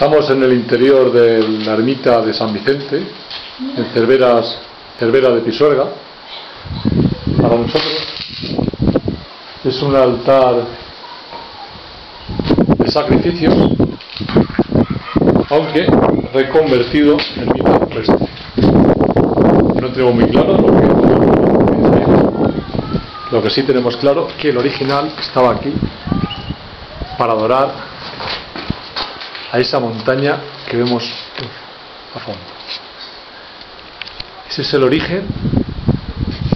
Estamos en el interior de la ermita de San Vicente, en Cerveras, Cervera de Pisuerga. Para nosotros es un altar de sacrificios, aunque reconvertido en mito rupestre. No tenemos muy claro lo que, lo que sí tenemos claro que el original estaba aquí para adorar a esa montaña que vemos a fondo. Ese es el origen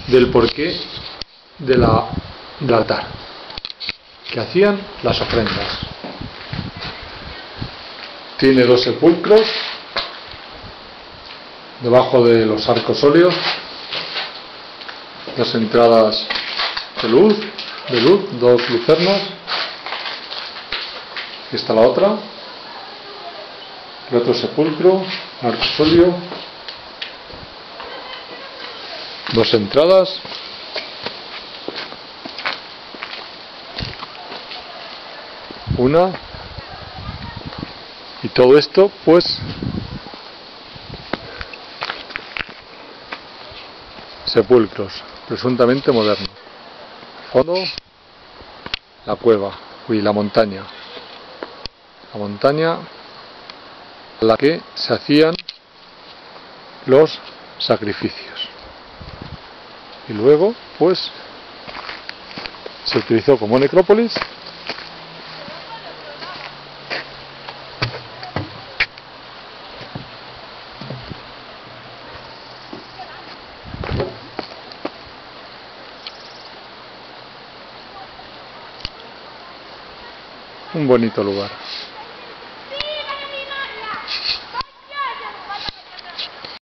del porqué de la, del altar, que hacían las ofrendas. Tiene dos sepulcros debajo de los arcos óleos, las entradas de luz, de luz, dos lucernas. Aquí está la otra, el otro sepulcro, arcosolio, dos entradas, una. Y todo esto pues sepulcros presuntamente modernos. Fondo la cueva y la montaña. La montaña la que se hacían los sacrificios. Y luego, pues, se utilizó como necrópolis un bonito lugar.